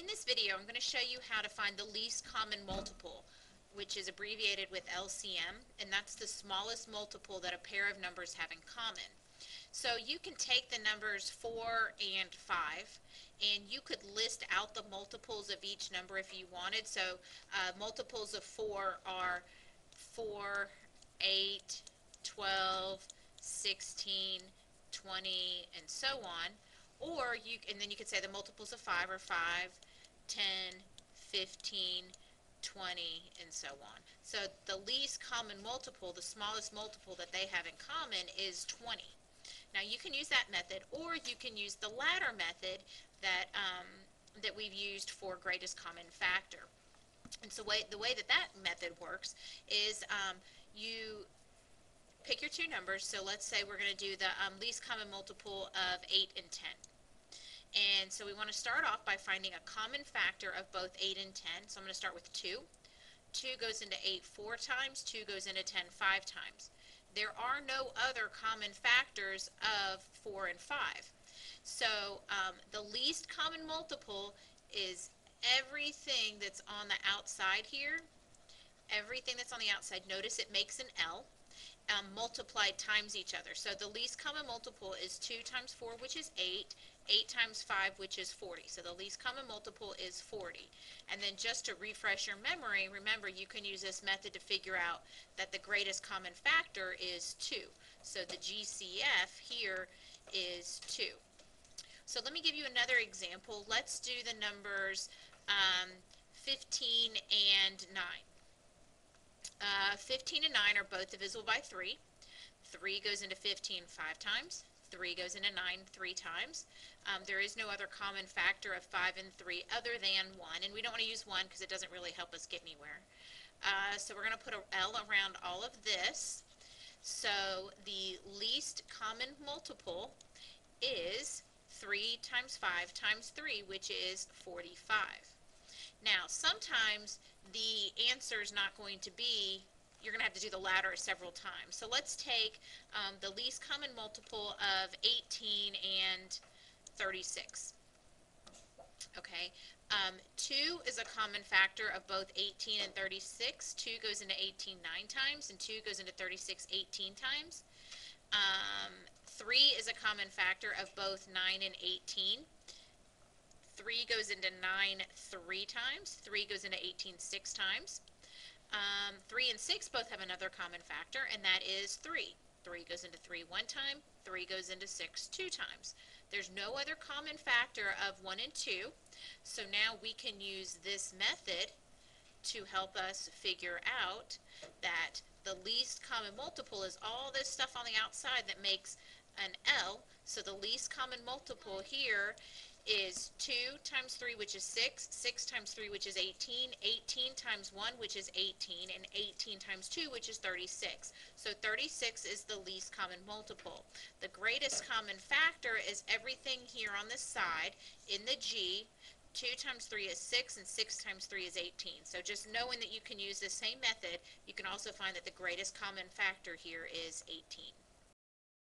In this video, I'm going to show you how to find the least common multiple, which is abbreviated with LCM, and that's the smallest multiple that a pair of numbers have in common. So you can take the numbers 4 and 5, and you could list out the multiples of each number if you wanted. So uh, multiples of 4 are 4, 8, 12, 16, 20, and so on. Or you, and then you could say the multiples of 5 are 5, 10, 15, 20, and so on. So the least common multiple, the smallest multiple that they have in common is 20. Now you can use that method, or you can use the ladder method that, um, that we've used for greatest common factor. And so way, the way that that method works is um, you pick your two numbers. So let's say we're going to do the um, least common multiple of 8 and 10. And so we want to start off by finding a common factor of both 8 and 10. So I'm going to start with 2. 2 goes into 8 four times, 2 goes into 10 five times. There are no other common factors of 4 and 5. So um, the least common multiple is everything that's on the outside here, everything that's on the outside. Notice it makes an L um, multiplied times each other. So the least common multiple is 2 times 4, which is 8, 8 times 5, which is 40. So the least common multiple is 40. And then just to refresh your memory, remember you can use this method to figure out that the greatest common factor is 2. So the GCF here is 2. So let me give you another example. Let's do the numbers um, 15 and 9. Uh, 15 and 9 are both divisible by 3. 3 goes into 15 five times. 3 goes into 9 three times. Um, there is no other common factor of 5 and 3 other than 1, and we don't want to use 1 because it doesn't really help us get anywhere. Uh, so we're going to put a L around all of this. So the least common multiple is 3 times 5 times 3, which is 45. Now, sometimes the answer is not going to be, you're going to have to do the ladder several times. So let's take um, the least common multiple of 18 and 36. Okay, um, 2 is a common factor of both 18 and 36. 2 goes into 18 9 times, and 2 goes into 36 18 times. Um, 3 is a common factor of both 9 and 18. 3 goes into 9 three times. 3 goes into 18 six times. Um, 3 and 6 both have another common factor, and that is 3. 3 goes into 3 one time. 3 goes into 6 two times. There's no other common factor of 1 and 2, so now we can use this method to help us figure out that the least common multiple is all this stuff on the outside that makes an L. So the least common multiple here is 2 times 3, which is 6, 6 times 3, which is 18, 18 times 1, which is 18, and 18 times 2, which is 36. So 36 is the least common multiple. The greatest common factor is everything here on this side in the G. 2 times 3 is 6, and 6 times 3 is 18. So just knowing that you can use the same method, you can also find that the greatest common factor here is 18.